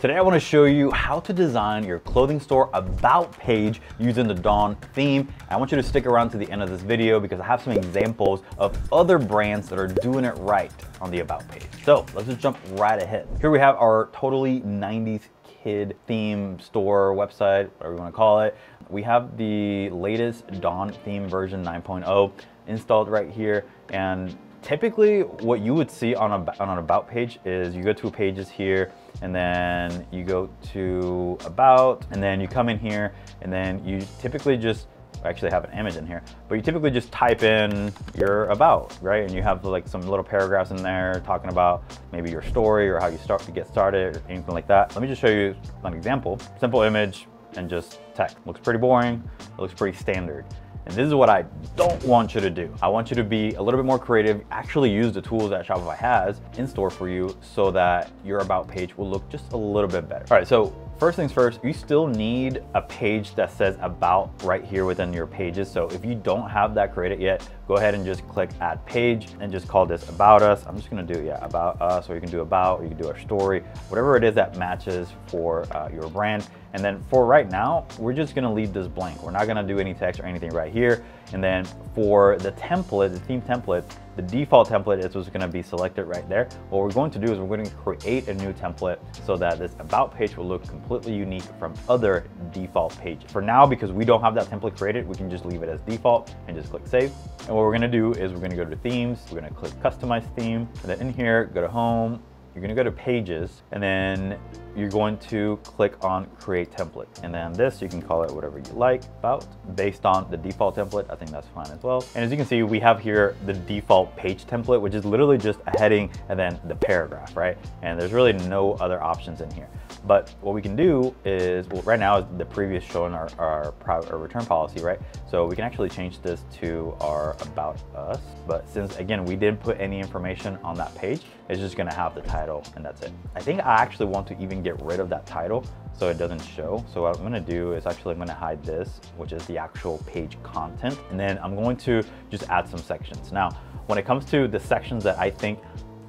Today I want to show you how to design your clothing store about page using the Dawn theme. I want you to stick around to the end of this video because I have some examples of other brands that are doing it right on the about page. So let's just jump right ahead. Here we have our totally 90s kid theme store website, whatever you want to call it. We have the latest Dawn theme version 9.0 installed right here and typically what you would see on, a, on an about page is you go to pages here and then you go to about and then you come in here and then you typically just actually have an image in here, but you typically just type in your about, right? And you have like some little paragraphs in there talking about maybe your story or how you start to get started or anything like that. Let me just show you an example. Simple image and just text. Looks pretty boring, looks pretty standard. And this is what I don't want you to do. I want you to be a little bit more creative, actually use the tools that Shopify has in store for you so that your about page will look just a little bit better. All right, so First things first, you still need a page that says about right here within your pages. So if you don't have that created yet, go ahead and just click add page and just call this about us. I'm just gonna do, yeah, about us, or you can do about, or you can do our story, whatever it is that matches for uh, your brand. And then for right now, we're just gonna leave this blank. We're not gonna do any text or anything right here. And then for the template, the theme template, the default template is what's gonna be selected right there. What we're going to do is we're going to create a new template so that this about page will look completely unique from other default pages. For now, because we don't have that template created, we can just leave it as default and just click save. And what we're gonna do is we're gonna go to themes, we're gonna click customize theme, and then in here, go to home, you're gonna go to pages and then you're going to click on create template. And then this, you can call it whatever you like about based on the default template. I think that's fine as well. And as you can see, we have here the default page template, which is literally just a heading and then the paragraph, right? And there's really no other options in here. But what we can do is, well, right now is the previous showing our, our, our return policy, right? So we can actually change this to our about us. But since again, we didn't put any information on that page, it's just gonna have the title and that's it. I think I actually want to even get rid of that title so it doesn't show. So what I'm gonna do is actually I'm gonna hide this, which is the actual page content. And then I'm going to just add some sections. Now, when it comes to the sections that I think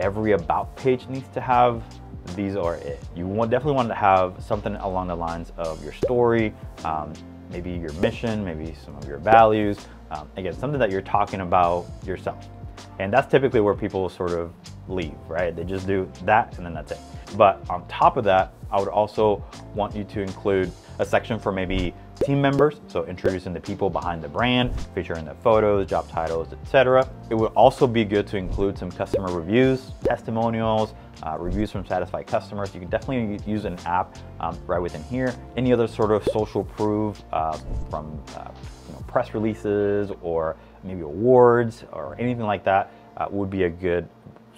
every about page needs to have, these are it. You want, definitely want to have something along the lines of your story, um, maybe your mission, maybe some of your values. Um, again, something that you're talking about yourself. And that's typically where people sort of leave, right? They just do that and then that's it. But on top of that, I would also want you to include a section for maybe team members, so introducing the people behind the brand, featuring the photos, job titles, etc. It would also be good to include some customer reviews, testimonials, uh, reviews from satisfied customers. You can definitely use an app um, right within here. Any other sort of social proof uh, from uh, you know, press releases or maybe awards or anything like that uh, would be a good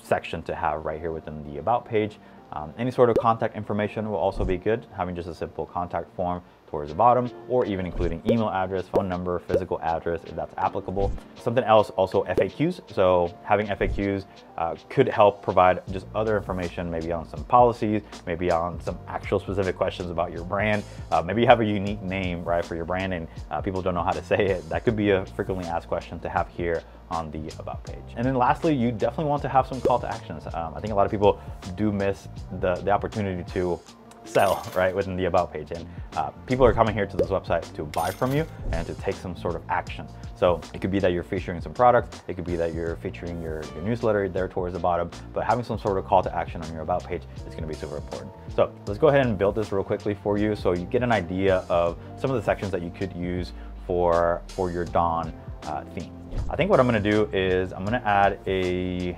section to have right here within the About page. Um, any sort of contact information will also be good, having just a simple contact form towards the bottom, or even including email address, phone number, physical address, if that's applicable. Something else, also FAQs. So having FAQs uh, could help provide just other information, maybe on some policies, maybe on some actual specific questions about your brand. Uh, maybe you have a unique name, right, for your brand and uh, people don't know how to say it. That could be a frequently asked question to have here on the about page. And then lastly, you definitely want to have some call to actions. Um, I think a lot of people do miss the, the opportunity to sell right within the about page. And uh, people are coming here to this website to buy from you and to take some sort of action. So it could be that you're featuring some products it could be that you're featuring your, your newsletter there towards the bottom but having some sort of call to action on your about page is going to be super important. So let's go ahead and build this real quickly for you so you get an idea of some of the sections that you could use for for your dawn uh, theme I think what I'm gonna do is I'm gonna add a,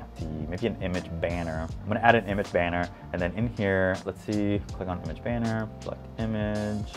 maybe an image banner. I'm gonna add an image banner and then in here, let's see, click on image banner, select image.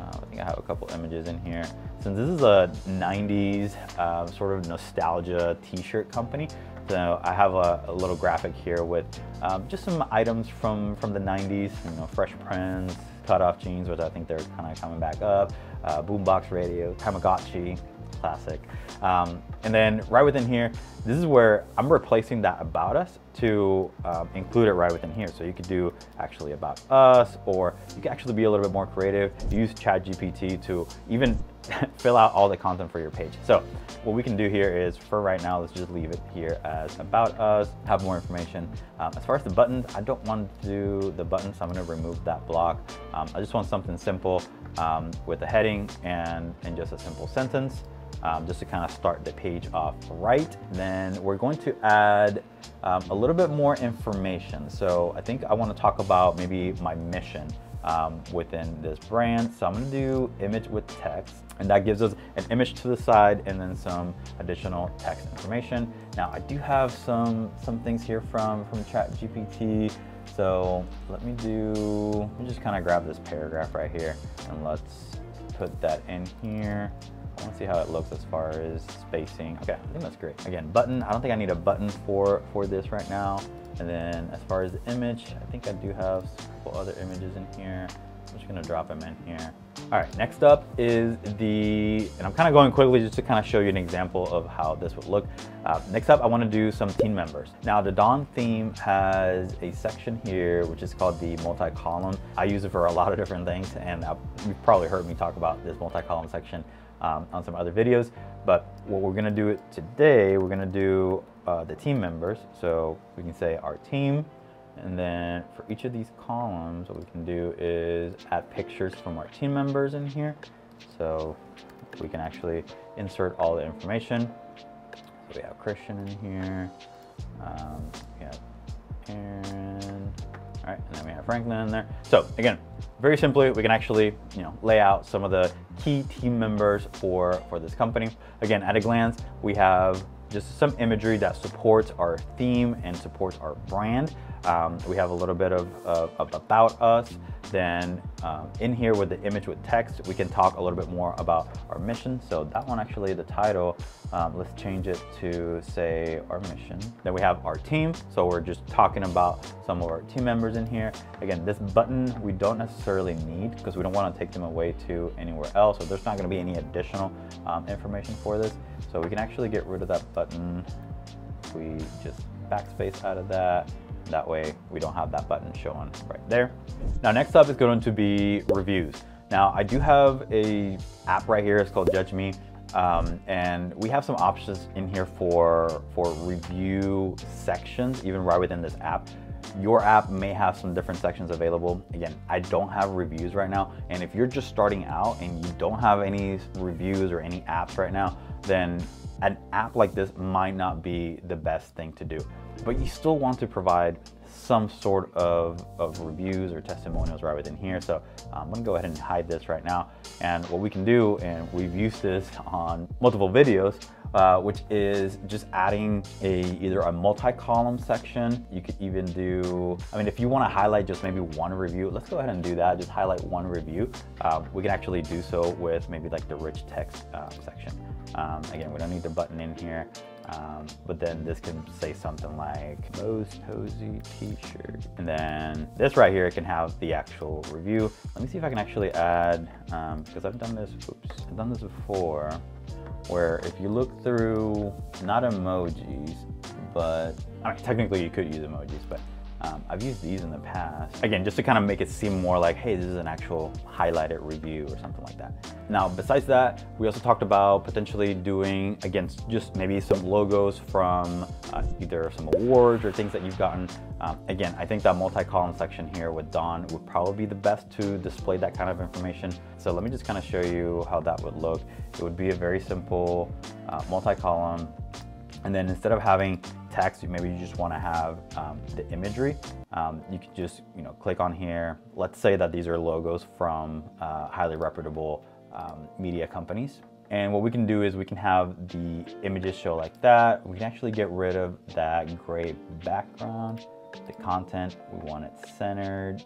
Uh, I think I have a couple images in here. Since this is a 90s uh, sort of nostalgia t-shirt company, so I have a, a little graphic here with um, just some items from, from the 90s, you know, Fresh Prince, cut off jeans, which I think they're kind of coming back up, uh, boombox radio, Tamagotchi, classic. Um, and then right within here, this is where I'm replacing that about us to um, include it right within here. So you could do actually about us, or you could actually be a little bit more creative. Use ChatGPT to even fill out all the content for your page. So what we can do here is for right now, let's just leave it here as about us, have more information. Um, as far as the buttons, I don't want to do the buttons, so I'm gonna remove that block. Um, I just want something simple um, with a heading and, and just a simple sentence. Um, just to kind of start the page off right. Then we're going to add um, a little bit more information. So I think I want to talk about maybe my mission um, within this brand. So I'm gonna do image with text and that gives us an image to the side and then some additional text information. Now I do have some, some things here from, from ChatGPT. So let me do, let me just kind of grab this paragraph right here and let's put that in here. I want to see how it looks as far as spacing. Okay, I think that's great. Again, button, I don't think I need a button for, for this right now. And then as far as the image, I think I do have a couple other images in here. I'm just gonna drop them in here. All right, next up is the, and I'm kind of going quickly just to kind of show you an example of how this would look. Uh, next up, I wanna do some team members. Now the Dawn theme has a section here, which is called the multi-column. I use it for a lot of different things, and I, you've probably heard me talk about this multi-column section um, on some other videos. But what we're gonna do today, we're gonna do uh, the team members. So we can say our team, and then for each of these columns, what we can do is add pictures from our team members in here. So we can actually insert all the information. So we have Christian in here. Um, we have Aaron. All right, and then we have Franklin in there. So again, very simply, we can actually you know lay out some of the key team members for, for this company. Again, at a glance, we have just some imagery that supports our theme and supports our brand. Um, we have a little bit of, of, of about us. Then um, in here with the image with text, we can talk a little bit more about our mission. So that one actually, the title, um, let's change it to say our mission. Then we have our team. So we're just talking about some of our team members in here. Again, this button we don't necessarily need because we don't want to take them away to anywhere else. So there's not going to be any additional um, information for this. So we can actually get rid of that button. We just backspace out of that. That way we don't have that button showing right there. Now next up is going to be reviews. Now I do have a app right here, it's called Judge Me. Um, and we have some options in here for, for review sections, even right within this app. Your app may have some different sections available. Again, I don't have reviews right now. And if you're just starting out and you don't have any reviews or any apps right now, then an app like this might not be the best thing to do but you still want to provide some sort of, of reviews or testimonials right within here. So um, I'm gonna go ahead and hide this right now. And what we can do, and we've used this on multiple videos, uh, which is just adding a either a multi-column section. You could even do, I mean, if you wanna highlight just maybe one review, let's go ahead and do that. Just highlight one review. Um, we can actually do so with maybe like the rich text uh, section. Um, again, we don't need the button in here. Um, but then this can say something like most cozy t-shirt. And then this right here can have the actual review. Let me see if I can actually add, um, because I've done this, oops, I've done this before, where if you look through, not emojis, but, I mean, technically you could use emojis, but um, I've used these in the past. Again, just to kind of make it seem more like, hey, this is an actual highlighted review or something like that. Now, besides that, we also talked about potentially doing, again, just maybe some logos from uh, either some awards or things that you've gotten. Um, again, I think that multi-column section here with Dawn would probably be the best to display that kind of information. So let me just kind of show you how that would look. It would be a very simple uh, multi-column and then instead of having text, maybe you just want to have um, the imagery. Um, you can just you know click on here. Let's say that these are logos from uh, highly reputable um, media companies. And what we can do is we can have the images show like that. We can actually get rid of that gray background. The content, we want it centered.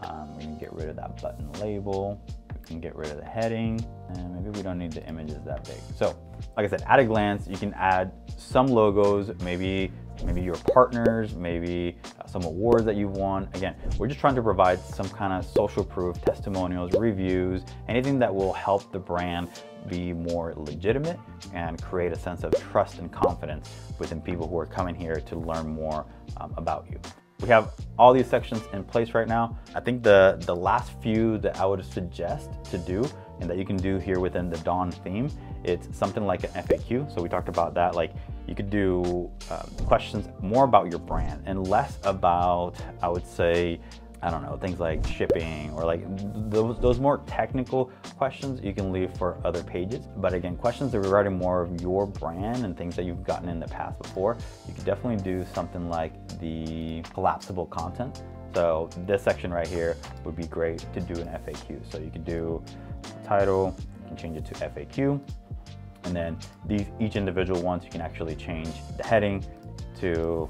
Um, we can get rid of that button label can get rid of the heading and maybe we don't need the images that big. So like I said, at a glance, you can add some logos, maybe maybe your partners, maybe uh, some awards that you've won. Again, we're just trying to provide some kind of social proof, testimonials, reviews, anything that will help the brand be more legitimate and create a sense of trust and confidence within people who are coming here to learn more um, about you. We have all these sections in place right now. I think the, the last few that I would suggest to do and that you can do here within the Dawn theme, it's something like an FAQ. So we talked about that, like you could do um, questions more about your brand and less about, I would say, I don't know, things like shipping or like those, those more technical questions you can leave for other pages. But again, questions that are regarding more of your brand and things that you've gotten in the past before, you could definitely do something like the collapsible content. So this section right here would be great to do an FAQ. So you could do title, you can change it to FAQ, and then these each individual ones you can actually change the heading to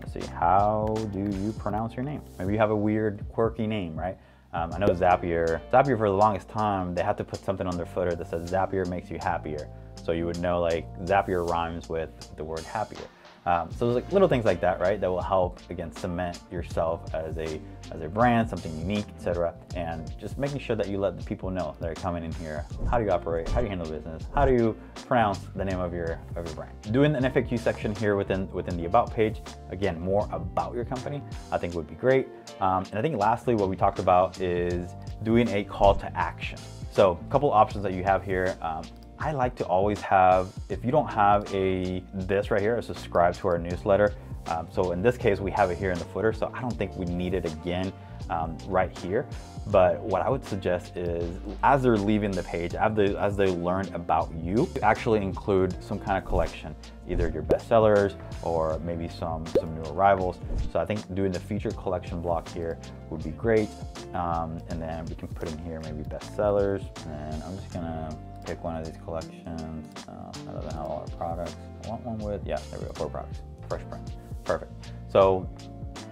let's see how do you pronounce your name? Maybe you have a weird quirky name right? Um, I know Zapier Zapier for the longest time they had to put something on their footer that says Zapier makes you happier. So you would know like Zapier rhymes with the word happier um, so there's like little things like that, right? That will help again cement yourself as a as a brand, something unique, etc. And just making sure that you let the people know that are coming in here. How do you operate? How do you handle business? How do you pronounce the name of your of your brand? Doing an FAQ section here within within the about page, again, more about your company, I think would be great. Um, and I think lastly, what we talked about is doing a call to action. So a couple options that you have here. Um, I like to always have, if you don't have a this right here, a subscribe to our newsletter. Um, so in this case, we have it here in the footer, so I don't think we need it again um, right here. But what I would suggest is as they're leaving the page, as they, as they learn about you, actually include some kind of collection, either your bestsellers or maybe some, some new arrivals. So I think doing the feature collection block here would be great. Um, and then we can put in here maybe bestsellers. And I'm just gonna pick one of these collections. Uh, that doesn't have all our products. I want one with, yeah, there we go, four products. Fresh brand. Perfect. So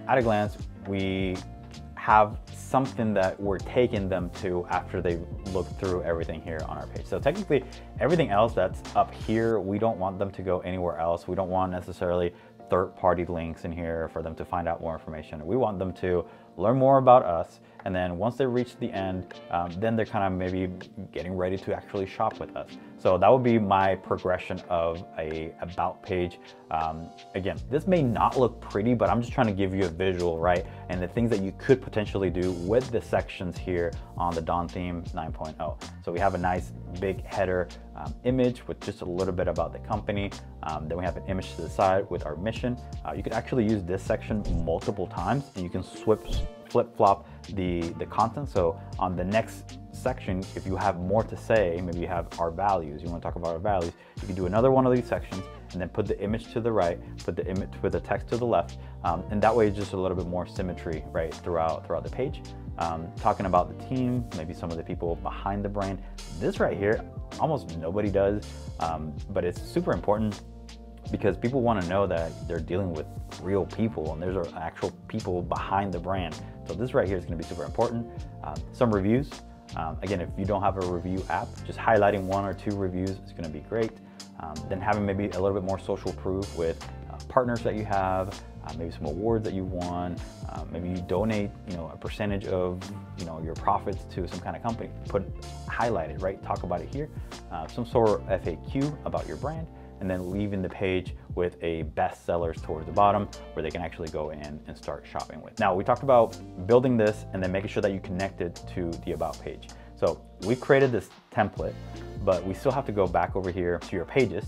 at a glance, we have something that we're taking them to after they look through everything here on our page. So technically everything else that's up here, we don't want them to go anywhere else. We don't want necessarily third-party links in here for them to find out more information. We want them to learn more about us and then once they reach the end, um, then they're kind of maybe getting ready to actually shop with us. So that would be my progression of a about page. Um, again, this may not look pretty, but I'm just trying to give you a visual, right? And the things that you could potentially do with the sections here on the Dawn Theme 9.0. So we have a nice big header um, image with just a little bit about the company. Um, then we have an image to the side with our mission. Uh, you can actually use this section multiple times and you can switch flip-flop the, the content. So on the next section, if you have more to say, maybe you have our values, you want to talk about our values, you can do another one of these sections and then put the image to the right, put the image with the text to the left, um, and that way just a little bit more symmetry right throughout throughout the page. Um, talking about the team, maybe some of the people behind the brand. This right here, almost nobody does, um, but it's super important because people want to know that they're dealing with real people and there's actual people behind the brand. So this right here is going to be super important. Um, some reviews. Um, again, if you don't have a review app, just highlighting one or two reviews is going to be great. Um, then having maybe a little bit more social proof with uh, partners that you have, uh, maybe some awards that you won, uh, maybe you donate, you know, a percentage of, you know, your profits to some kind of company. Put highlight it, right? Talk about it here. Uh, some sort of FAQ about your brand, and then leaving the page with a best sellers towards the bottom where they can actually go in and start shopping with. Now we talked about building this and then making sure that you connect it to the about page. So we've created this template, but we still have to go back over here to your pages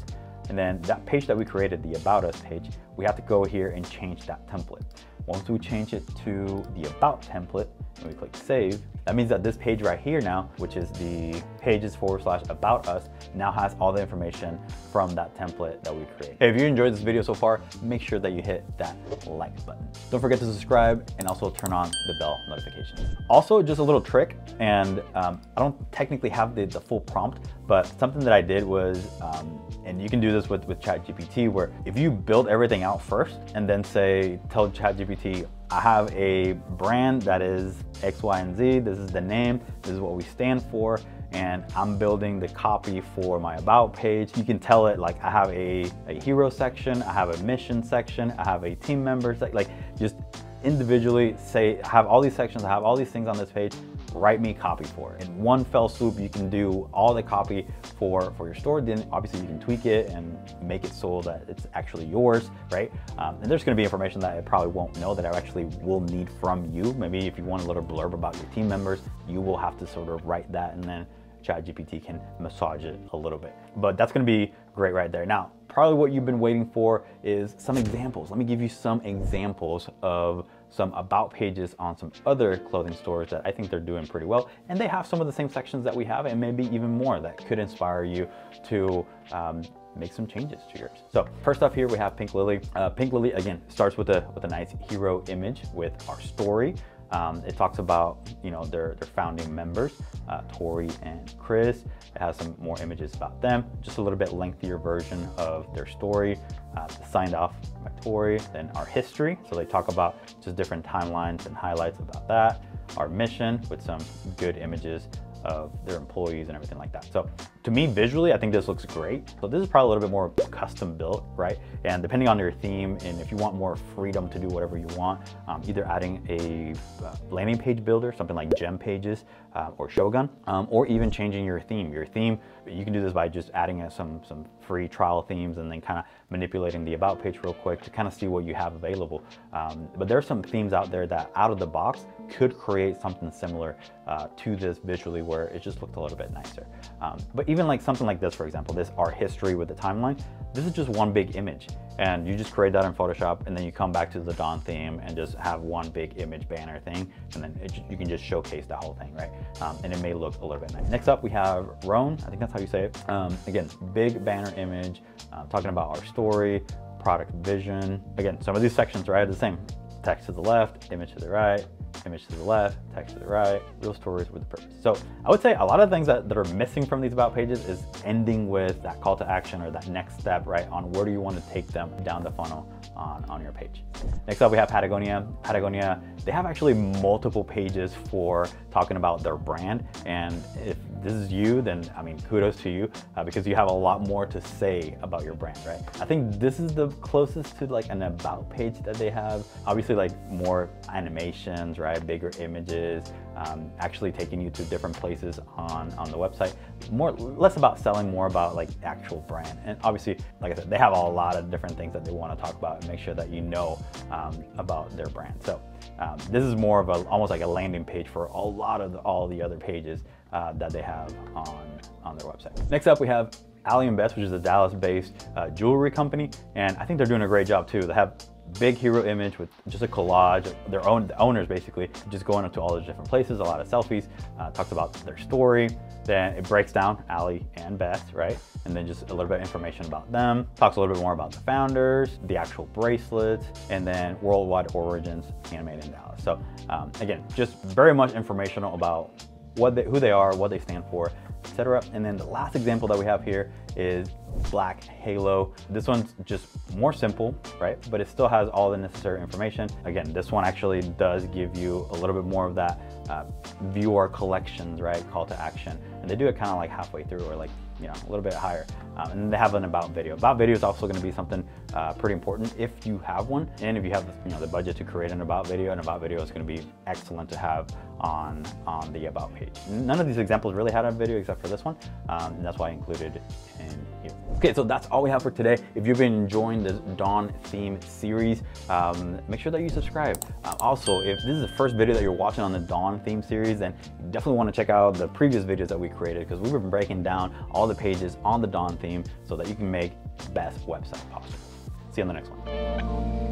and then that page that we created, the About Us page, we have to go here and change that template. Once we change it to the About template, and we click Save, that means that this page right here now, which is the pages forward slash About Us, now has all the information from that template that we created. If you enjoyed this video so far, make sure that you hit that like button. Don't forget to subscribe and also turn on the bell notifications. Also, just a little trick, and um, I don't technically have the, the full prompt, but something that I did was, um, and you can do this with, with ChatGPT, where if you build everything out first and then say, tell ChatGPT, I have a brand that is X, Y, and Z. This is the name. This is what we stand for. And I'm building the copy for my about page. You can tell it like I have a, a hero section, I have a mission section, I have a team member section. Like just individually say, have all these sections, I have all these things on this page, write me copy for it. In one fell swoop, you can do all the copy for, for your store. Then obviously you can tweak it and make it so that it's actually yours, right? Um, and there's gonna be information that I probably won't know that I actually will need from you. Maybe if you want a little blurb about your team members, you will have to sort of write that and then ChatGPT can massage it a little bit. But that's gonna be great right there. Now, probably what you've been waiting for is some examples. Let me give you some examples of some about pages on some other clothing stores that I think they're doing pretty well. And they have some of the same sections that we have and maybe even more that could inspire you to um, make some changes to yours. So first off here, we have Pink Lily. Uh, Pink Lily, again, starts with a, with a nice hero image with our story. Um, it talks about you know their, their founding members, uh, Tori and Chris. It has some more images about them, just a little bit lengthier version of their story. Uh, signed off by Tori. Then our history, so they talk about just different timelines and highlights about that. Our mission with some good images of their employees and everything like that. So to me, visually, I think this looks great. So this is probably a little bit more custom built, right? And depending on your theme, and if you want more freedom to do whatever you want, um, either adding a uh, landing page builder, something like GemPages uh, or Shogun, um, or even changing your theme. Your theme, you can do this by just adding uh, some, some free trial themes and then kind of manipulating the about page real quick to kind of see what you have available. Um, but there are some themes out there that out of the box could create something similar uh, to this visually where it just looked a little bit nicer. Um, but even like something like this, for example, this art history with the timeline, this is just one big image. And you just create that in Photoshop and then you come back to the Dawn theme and just have one big image banner thing. And then it, you can just showcase the whole thing, right? Um, and it may look a little bit nice. Next up, we have Rhone. I think that's how you say it. Um, again, big banner image, uh, talking about our story, product vision. Again, some of these sections, right, are the same. Text to the left, image to the right, image to the left, text to the right, real stories with the purpose. So I would say a lot of things that, that are missing from these about pages is ending with that call to action or that next step, right, on where do you want to take them down the funnel on, on your page. Next up, we have Patagonia. Patagonia, they have actually multiple pages for talking about their brand. And if this is you, then I mean, kudos to you uh, because you have a lot more to say about your brand, right? I think this is the closest to like an about page that they have. Obviously like more animations, right? Bigger images, um, actually taking you to different places on, on the website. More, less about selling, more about like actual brand. And obviously, like I said, they have a lot of different things that they want to talk about and make sure that you know um, about their brand. So um, this is more of a, almost like a landing page for a lot of the, all the other pages uh, that they have on, on their website. Next up, we have Allie and Beth, which is a Dallas-based uh, jewelry company, and I think they're doing a great job too. They have big hero image with just a collage, of their own the owners basically, just going up to all the different places, a lot of selfies, uh, talks about their story, then it breaks down Allie and Beth, right? And then just a little bit of information about them, talks a little bit more about the founders, the actual bracelets, and then worldwide origins handmade in Dallas. So um, again, just very much informational about what they, who they are, what they stand for, etc. And then the last example that we have here is Black Halo. This one's just more simple, right? But it still has all the necessary information. Again, this one actually does give you a little bit more of that uh, view our collections, right? Call to action. And they do it kind of like halfway through or like, you know, a little bit higher. Um, and they have an about video. About video is also going to be something uh, pretty important if you have one, and if you have you know the budget to create an about video. An about video is going to be excellent to have on on the about page. None of these examples really had a video except for this one, um, and that's why I included in here. Okay, so that's all we have for today. If you've been enjoying this Dawn theme series, um, make sure that you subscribe. Uh, also, if this is the first video that you're watching on the Dawn theme series, then definitely want to check out the previous videos that we created because we've been breaking down all the pages on the Dawn theme so that you can make the best website possible. See you on the next one.